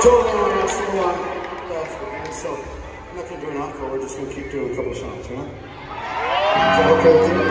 totally only have so long left, okay? So I'm not gonna do an encore, we're just gonna keep doing a couple of songs, you know? Is that okay with you?